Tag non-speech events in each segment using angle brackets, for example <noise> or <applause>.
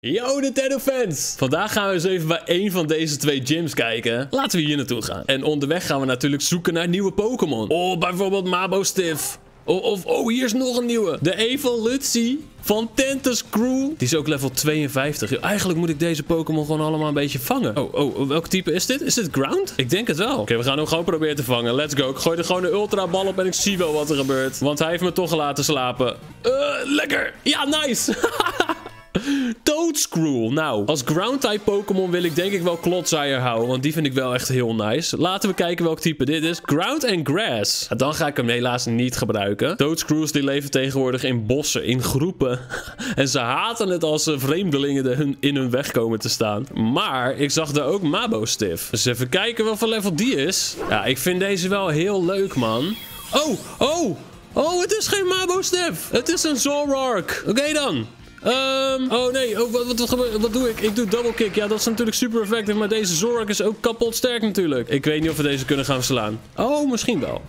Yo Nintendo fans! Vandaag gaan we eens even bij één van deze twee gyms kijken. Laten we hier naartoe gaan. En onderweg gaan we natuurlijk zoeken naar nieuwe Pokémon. Oh, bijvoorbeeld Mabo Stiff. Of, of, oh, hier is nog een nieuwe. De evolutie van Tentacruel. Die is ook level 52. Eigenlijk moet ik deze Pokémon gewoon allemaal een beetje vangen. Oh, oh, welk type is dit? Is dit Ground? Ik denk het wel. Oké, we gaan hem gewoon proberen te vangen. Let's go. Ik gooi er gewoon een ultra bal op en ik zie wel wat er gebeurt. Want hij heeft me toch laten slapen. Uh, lekker. Ja, nice. <laughs> Toadscruel. Nou, als ground-type Pokémon wil ik denk ik wel Clodsire houden. Want die vind ik wel echt heel nice. Laten we kijken welk type dit is. Ground and Grass. Dan ga ik hem helaas niet gebruiken. Toadscruels die leven tegenwoordig in bossen, in groepen. <laughs> en ze haten het als vreemdelingen hun, in hun weg komen te staan. Maar ik zag daar ook Mabo Stiff. Dus even kijken wat voor level die is. Ja, ik vind deze wel heel leuk, man. Oh, oh, oh, het is geen Mabo Stiff. Het is een Zoroark. Oké dan. Um, oh nee, oh, wat, wat, wat, doe ik? Ik doe double kick. Ja, dat is natuurlijk super effectief. Maar deze Zorak is ook kapot sterk natuurlijk. Ik weet niet of we deze kunnen gaan verslaan. Oh, misschien wel.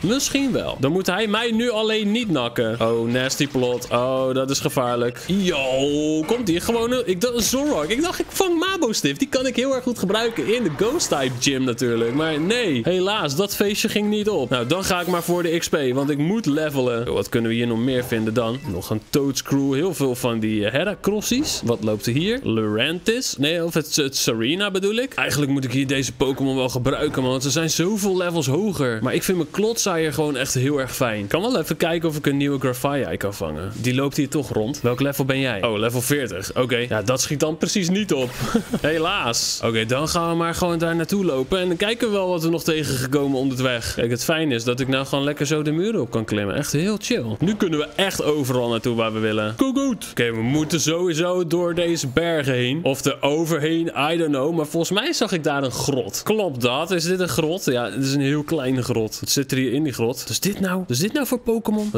Misschien wel. Dan moet hij mij nu alleen niet nakken. Oh, nasty plot. Oh, dat is gevaarlijk. Yo, komt hier gewoon... Ik dacht, Zorok. Ik dacht, ik vang Mabo Stift. Die kan ik heel erg goed gebruiken in de Ghost-type gym natuurlijk. Maar nee, helaas, dat feestje ging niet op. Nou, dan ga ik maar voor de XP, want ik moet levelen. Wat kunnen we hier nog meer vinden dan? Nog een Toadscrew. Heel veel van die uh, Heracrossies. Wat loopt er hier? Lurantis. Nee, of het, Serena bedoel ik. Eigenlijk moet ik hier deze Pokémon wel gebruiken. Want ze zijn zoveel levels hoger. Maar ik vind mijn klots hier gewoon echt heel erg fijn. Ik kan wel even kijken of ik een nieuwe Grafaiai kan vangen. Die loopt hier toch rond. Welk level ben jij? Oh, level 40. Oké, ja, dat schiet dan precies niet op. <laughs> Helaas. Oké, dan gaan we maar gewoon daar naartoe lopen. En dan kijken we wel wat we nog tegengekomen onderweg. Kijk, het fijn is dat ik nou gewoon lekker zo de muren op kan klimmen. Echt heel chill. Nu kunnen we echt overal naartoe waar we willen. Go goed. Oké, we moeten sowieso door deze bergen heen. Of er overheen, I don't know. Maar volgens mij zag ik daar een grot. Klopt dat? Is dit een grot? Ja, het is een heel kleine grot. Het zit er hier in die grot. Is dit nou? Is dit nou voor Pokémon?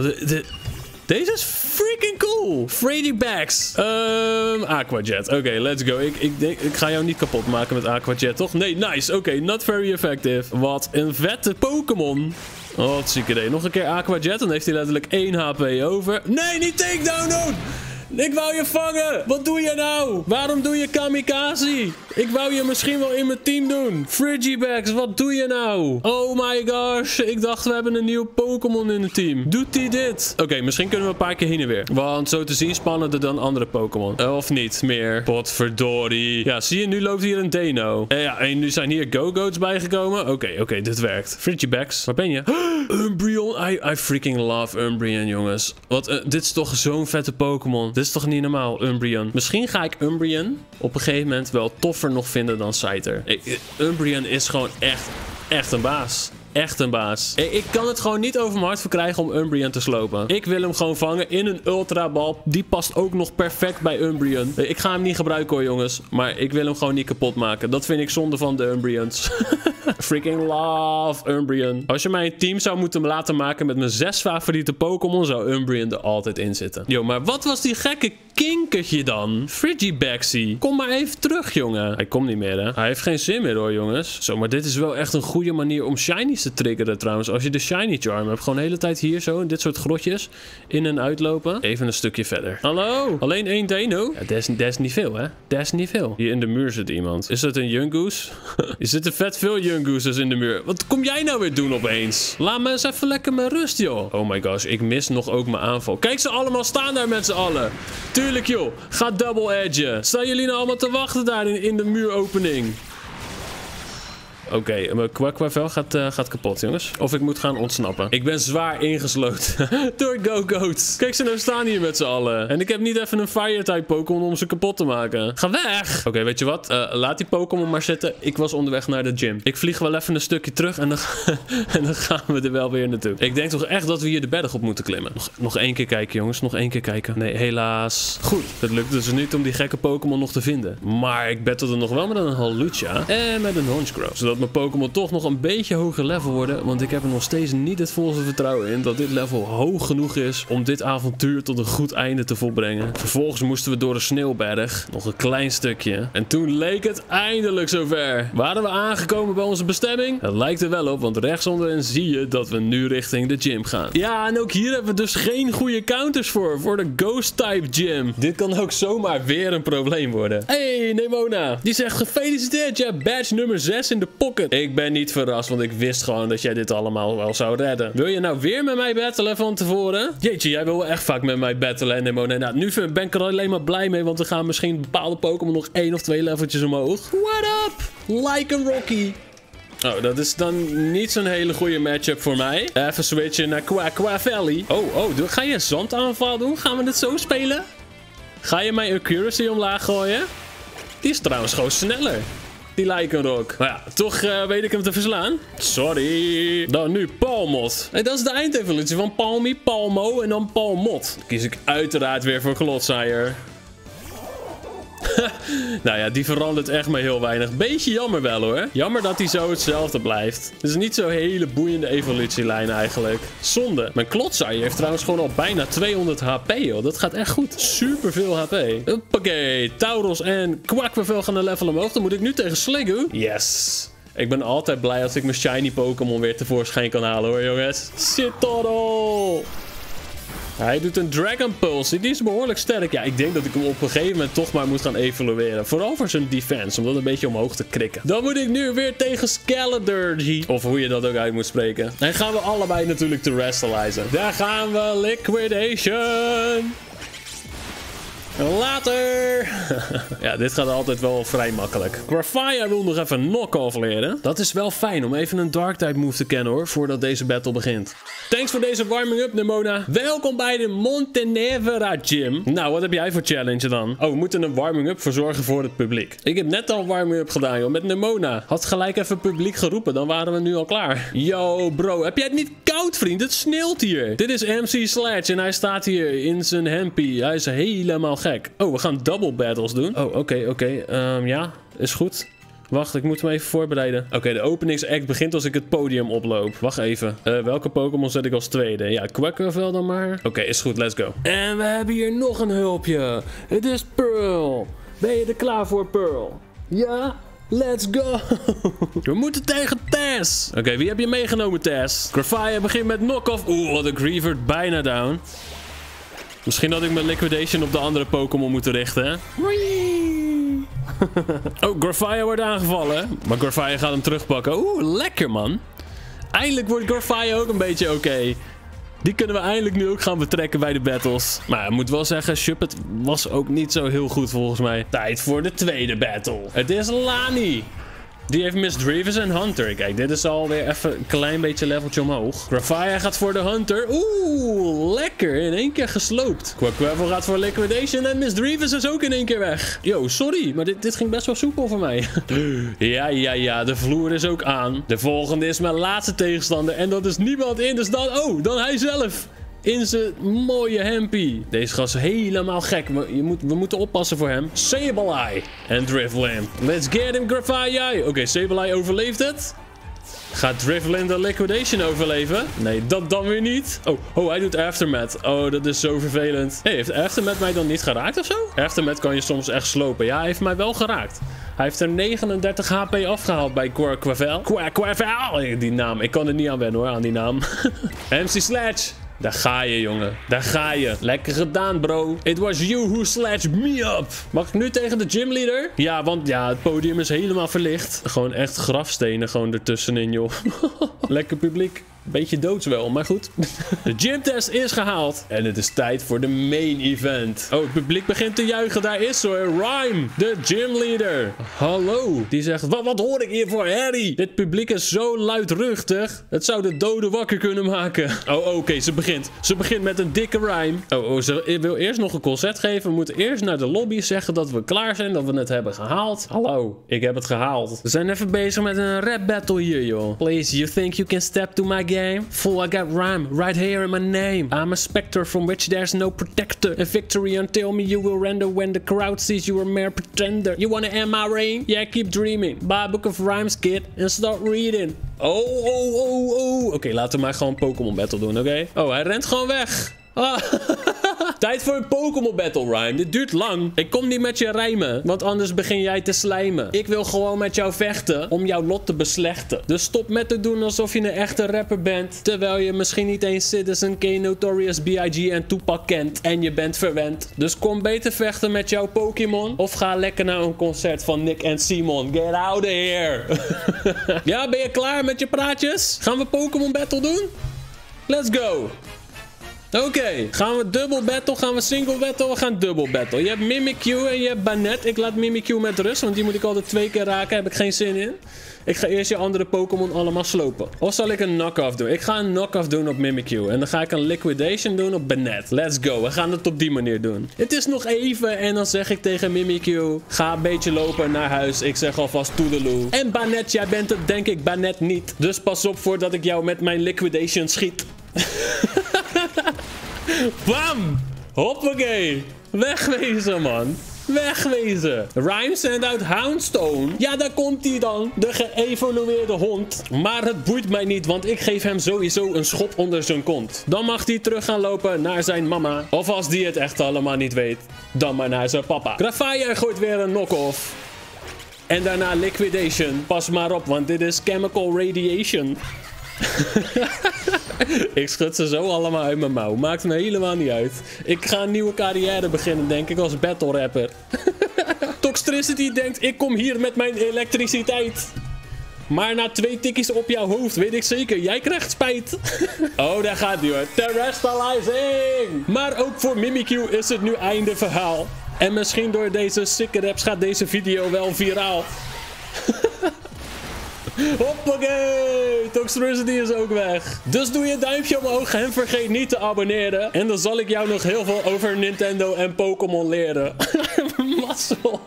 Deze is freaking cool. Freddy Bags. Um, Aquajet. Oké, let's go. Ik, ik, ik ga jou niet kapot maken met Aquajet, toch? Nee, nice. Oké, not very effective. Wat een vette Pokémon. Oh, wat ziek idee. Nog een keer Aquajet. Dan heeft hij letterlijk 1 HP over. Nee, niet takedown doen! Ik wou je vangen. Wat doe je nou? Waarom doe je kamikaze? Ik wou je misschien wel in mijn team doen. Frigibags, wat doe je nou? Oh my gosh. Ik dacht we hebben een nieuw Pokémon in het team. Doet hij dit? Oké, misschien kunnen we een paar keer heen en weer. Want zo te zien spannender dan andere Pokémon. Eh, of niet meer. Potverdorie. Ja, zie je, nu loopt hier een Deno. Uh, ja, en nu zijn hier Go-Goats bijgekomen. Oké, oké, dit werkt. Frigibags, waar ben je? <gasps> Umbreon. I, I freaking love Umbreon, jongens. Wat, uh, dit is toch zo'n vette Pokémon. Dit is toch niet normaal, Umbreon. Misschien ga ik Umbreon op een gegeven moment wel toffer nog vinden dan Scyther. Umbreon is gewoon echt, echt een baas echt een baas. Ik kan het gewoon niet over mijn hart verkrijgen om Umbreon te slopen. Ik wil hem gewoon vangen in een Ultra Bal. Die past ook nog perfect bij Umbreon. Ik ga hem niet gebruiken hoor jongens. Maar ik wil hem gewoon niet kapot maken. Dat vind ik zonde van de Umbreons. <laughs> Freaking love Umbreon. Als je mij een team zou moeten laten maken met mijn zes favoriete Pokémon, zou Umbreon er altijd in zitten. Yo, maar wat was die gekke kinkertje dan? Frigibaxi. Kom maar even terug, jongen. Hij komt niet meer, hè? Hij heeft geen zin meer, hoor, jongens. Zo, maar dit is wel echt een goede manier om shinies te triggeren, trouwens. Als je de shiny charm hebt. Gewoon de hele tijd hier zo, in dit soort grotjes. In- en uitlopen. Even een stukje verder. Hallo? Alleen één Deno? Ja, dat is, niet veel, hè? Dat is niet veel. Hier in de muur zit iemand. Is dat een Jungoose? <laughs> er zitten vet veel Jungooses in de muur. Wat kom jij nou weer doen opeens? Laat me eens even lekker mijn rust, joh. Oh my gosh, ik mis nog ook mijn aanval. Kijk, ze allemaal staan daar met z'n allen. Tuurlijk, joh. Ga double edgen. Staan jullie nou allemaal te wachten daar in, in de muuropening? Oké, okay, mijn kwakwavel gaat, uh, gaat kapot, jongens. Of ik moet gaan ontsnappen. Ik ben zwaar ingesloten <laughs> door Go-Goats. Kijk, ze nou staan hier met z'n allen. En ik heb niet even een Fire-type Pokémon om ze kapot te maken. Ga weg! Oké, weet je wat? Uh, laat die Pokémon maar zitten. Ik was onderweg naar de gym. Ik vlieg wel even een stukje terug en dan, <laughs> en dan gaan we er wel weer naartoe. Ik denk toch echt dat we hier de berg op moeten klimmen. Nog, nog één keer kijken, jongens. Nog één keer kijken. Nee, helaas. Goed, het lukt dus niet om die gekke Pokémon nog te vinden. Maar ik battle er nog wel met een Halucha en met een Honchcrow. Zodat mijn Pokémon toch nog een beetje hoger level worden. Want ik heb er nog steeds niet het volste vertrouwen in dat dit level hoog genoeg is om dit avontuur tot een goed einde te volbrengen. Vervolgens moesten we door een sneeuwberg. Nog een klein stukje. En toen leek het eindelijk zover. Waren we aangekomen bij onze bestemming? Het lijkt er wel op, want rechts onderin zie je dat we nu richting de gym gaan. Ja, en ook hier hebben we dus geen goede counters voor. Voor de Ghost-type gym. Dit kan ook zomaar weer een probleem worden. Hey, Nemona. Die zegt gefeliciteerd. Je hebt badge nummer 6 in de pocket. Ik ben niet verrast, want ik wist gewoon dat jij dit allemaal wel zou redden. Wil je nou weer met mij battelen van tevoren? Jeetje, jij wil wel echt vaak met mij battelen, Nemona. Nou, nu ben ik er alleen maar blij mee, want we gaan misschien bepaalde Pokémon nog één of twee leveltjes omhoog. What up? Like a Rocky. Oh, dat is dan niet zo'n hele goede matchup voor mij. Even switchen naar Qua Qua Valley. Oh, oh, ga je zandaanval doen? Gaan we dit zo spelen? Ga je mijn accuracy omlaag gooien? Die is trouwens gewoon sneller. Die Lycanroc. Maar ja, toch uh, weet ik hem te verslaan. Sorry. Dan nu Palmot. Hey, dat is de eindevolutie van Palmy, Palmo en dan Palmot. Dan kies ik uiteraard weer voor Glotsire. <laughs> nou ja, die verandert echt maar heel weinig. Beetje jammer wel hoor. Jammer dat hij zo hetzelfde blijft. Het is niet zo'n hele boeiende evolutielijn eigenlijk. Zonde. Mijn klotsaai heeft trouwens gewoon al bijna 200 HP joh. Dat gaat echt goed. Super veel HP. Hoppakee. Tauros en Quackvervel gaan een level omhoog. Dan moet ik nu tegen Sliggoo. Yes. Ik ben altijd blij als ik mijn shiny Pokémon weer tevoorschijn kan halen hoor jongens. Sitoro! Hij doet een Dragon Pulse. Die is behoorlijk sterk. Ja, ik denk dat ik hem op een gegeven moment toch maar moet gaan evalueren. Vooral voor zijn defense, om dat een beetje omhoog te krikken. Dan moet ik nu weer tegen Skeleturgy. Of hoe je dat ook uit moet spreken. En gaan we allebei natuurlijk te wrestleizen. Daar gaan we. Liquidation. Later! <laughs> ja, dit gaat altijd wel vrij makkelijk. Grafia wil nog even knock-off leren. Dat is wel fijn om even een Dark-type move te kennen hoor, voordat deze battle begint. Thanks voor deze warming-up, Nemona. Welkom bij de Montenevera Gym. Nou, wat heb jij voor challenge dan? Oh, we moeten een warming-up verzorgen voor het publiek. Ik heb net al warming-up gedaan, joh, met Nemona. Had gelijk even publiek geroepen, dan waren we nu al klaar. Yo, bro, heb jij het niet koud, vriend? Het sneeuwt hier. Dit is MC Sledge en hij staat hier in zijn hempie. Hij is helemaal gek. Oh, we gaan double battles doen. Oh, oké, oké. Ehm, ja, is goed. Wacht, ik moet hem even voorbereiden. Oké, de openingsact begint als ik het podium oploop. Wacht even. Uh, welke Pokémon zet ik als tweede? Ja, Quackervel dan maar. Oké, is goed. Let's go. En we hebben hier nog een hulpje. Het is Pearl. Ben je er klaar voor, Pearl? Ja? Let's go! We moeten tegen Tess! Oké, wie heb je meegenomen, Tess? Grafia begint met knock-off. Oeh, de Griever bijna down. Misschien had ik mijn liquidation op de andere Pokémon moeten richten. oh, Grafia wordt aangevallen. Maar Grafia gaat hem terugpakken. Oeh, lekker man. Eindelijk wordt Grafia ook een beetje oké. Die kunnen we eindelijk nu ook gaan betrekken bij de battles. Maar ik moet wel zeggen, Shuppet was ook niet zo heel goed volgens mij. Tijd voor de tweede battle. Het is Lani. Die heeft Miss Drevis en Hunter. Kijk, dit is alweer even een klein beetje leveltje omhoog. Grafia gaat voor de Hunter. Oeh, lekker. In één keer gesloopt. Quackquavel gaat voor Liquidation en Miss Drevis is ook in één keer weg. Yo, sorry, maar dit, dit ging best wel soepel voor mij. <laughs> ja, ja, ja, de vloer is ook aan. De volgende is mijn laatste tegenstander en dat is niemand in. Dus dan, oh, dan hij zelf in zijn mooie hempie. Deze gast is helemaal gek. We, je moet, we moeten oppassen voor hem. Sableye en Drifblim. Let's get him, Grafaiai. Oké, okay, Sableye overleeft het. Gaat Drifblim de liquidation overleven? Nee, dat dan weer niet. Oh, oh, hij doet Aftermath. Oh, dat is zo vervelend. heeft Aftermath mij dan niet geraakt of zo? Aftermath kan je soms echt slopen. Ja, hij heeft mij wel geraakt. Hij heeft er 39 HP afgehaald bij Quavel. Quavel! Die naam. Ik kan er niet aan wennen hoor, aan die naam. <laughs> MC Sledge. Daar ga je, jongen. Daar ga je. Lekker gedaan, bro. It was you who slashed me up. Mag ik nu tegen de gymleader? Ja, want ja, het podium is helemaal verlicht. Gewoon echt grafstenen gewoon ertussenin, joh. <laughs> Lekker publiek. Beetje doods wel, maar goed. <laughs> De gymtest is gehaald. En het is tijd voor de main event. Oh, het publiek begint te juichen. Daar is zo Rhyme, de gymleader. Hallo. Die zegt, wat, wat hoor ik hier voor Harry? Dit publiek is zo luidruchtig. Het zou de doden wakker kunnen maken. Oh, oké, ze begint. Ze begint met een dikke rhyme. Oh, oh, ze wil eerst nog een concert geven. We moeten eerst naar de lobby zeggen dat we klaar zijn. Dat we het hebben gehaald. Hallo, ik heb het gehaald. We zijn even bezig met een rap battle hier, joh. Please, you think you can step to my game? Fool, I got rhyme right here in my name. I'm a specter from which there's no protector. A victory until me you will render when the crowd sees you a mere pretender. You wanna end my reign? Yeah, keep dreaming. Buy a book of rhymes, kid, and start reading. Oh, oh, oh, oh. Oké, laten we maar gewoon Pokémon Battle doen, oké? Oh, hij rent gewoon weg. Ah. <laughs> Tijd voor een Pokémon Battle Rhyme. Dit duurt lang. Ik kom niet met je rijmen, want anders begin jij te slijmen. Ik wil gewoon met jou vechten om jouw lot te beslechten. Dus stop met te doen alsof je een echte rapper bent. Terwijl je misschien niet eens Citizen K, Notorious B.I.G. en Tupac kent. En je bent verwend. Dus kom beter vechten met jouw Pokémon. Of ga lekker naar een concert van Nick en Simon. Get out of here. <laughs> ja, ben je klaar met je praatjes? Gaan we Pokémon Battle doen? Let's go. Oké, gaan we dubbel battle, gaan we single battle, we gaan dubbel battle. Je hebt Mimikyu en je hebt Banette. Ik laat Mimikyu met rust, want die moet ik altijd twee keer raken. Heb ik geen zin in. Ik ga eerst je andere Pokémon allemaal slopen. Of zal ik een knock-off doen? Ik ga een knock-off doen op Mimikyu. En dan ga ik een liquidation doen op Banette. Let's go. We gaan het op die manier doen. Het is nog even en dan zeg ik tegen Mimikyu... Ga een beetje lopen naar huis. Ik zeg alvast toedeloe. En Banette, jij bent het denk ik Banette niet. Dus pas op voordat ik jou met mijn liquidation schiet. <laughs> Bam! Hoppakee! Wegwezen, man. Wegwezen. Rhyme send out Houndstone. Ja, daar komt hij dan. De geëvolueerde hond. Maar het boeit mij niet, want ik geef hem sowieso een schop onder zijn kont. Dan mag hij terug gaan lopen naar zijn mama. Of als die het echt allemaal niet weet, dan maar naar zijn papa. Grafaya gooit weer een knock-off. En daarna liquidation. Pas maar op, want dit is chemical radiation. <laughs> <laughs> ik schud ze zo allemaal uit mijn mouw. Maakt me helemaal niet uit. Ik ga een nieuwe carrière beginnen, denk ik, als battle rapper. <laughs> Toxtricity denkt, ik kom hier met mijn elektriciteit. Maar na twee tikjes op jouw hoofd, weet ik zeker, jij krijgt spijt. <laughs> oh, daar gaat hij hoor. Terrestrializing! Maar ook voor Mimikyu is het nu einde verhaal. En misschien door deze sikke raps gaat deze video wel viraal. Hoppakee! Toxtricity is ook weg. Dus doe je duimpje omhoog en vergeet niet te abonneren. En dan zal ik jou nog heel veel over Nintendo en Pokémon leren. <laughs> Mazzel.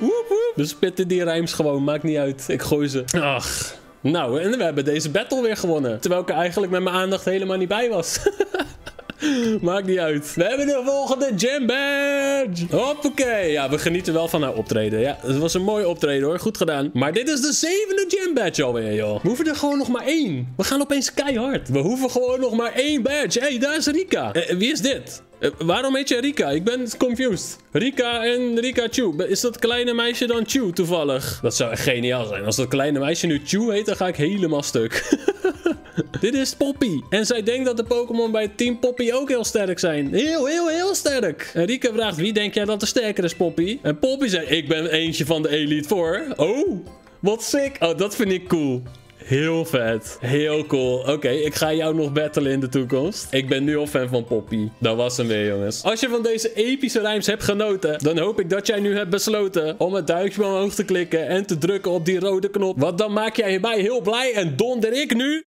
Woep woep. We spitten die rijms gewoon, maakt niet uit. Ik gooi ze. Ach. Nou, en we hebben deze battle weer gewonnen. Terwijl ik er eigenlijk met mijn aandacht helemaal niet bij was. <laughs> <laughs> Maakt niet uit. We hebben de volgende Jam Badge. Hoppakee. Ja, we genieten wel van haar optreden. Ja, het was een mooi optreden hoor. Goed gedaan. Maar dit is de zevende Jam Badge alweer, joh. We hoeven er gewoon nog maar één. We gaan opeens keihard. We hoeven gewoon nog maar één badge. Hé, hey, daar is Rika. Uh, wie is dit? Uh, waarom heet je Rika? Ik ben confused. Rika en Rika Chu. Is dat kleine meisje dan Chu toevallig? Dat zou echt geniaal zijn. Als dat kleine meisje nu Chu heet, dan ga ik helemaal stuk. <laughs> Dit is Poppy. En zij denkt dat de Pokémon bij Team Poppy ook heel sterk zijn. Heel, heel, heel sterk. En Rika vraagt, wie denk jij dat er sterker is, Poppy? En Poppy zei, ik ben eentje van de Elite Four. Oh, wat sick. Oh, dat vind ik cool. Heel vet. Heel cool. Oké, ik ga jou nog battlen in de toekomst. Ik ben nu al fan van Poppy. Dat was hem weer, jongens. Als je van deze epische rijms hebt genoten, dan hoop ik dat jij nu hebt besloten om het duimpje omhoog te klikken en te drukken op die rode knop. Want dan maak jij hierbij heel blij en donder ik nu...